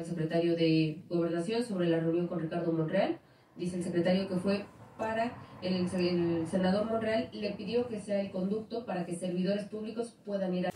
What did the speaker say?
El secretario de Gobernación sobre la reunión con Ricardo Monreal. Dice el secretario que fue para el, el senador Monreal le pidió que sea el conducto para que servidores públicos puedan ir a...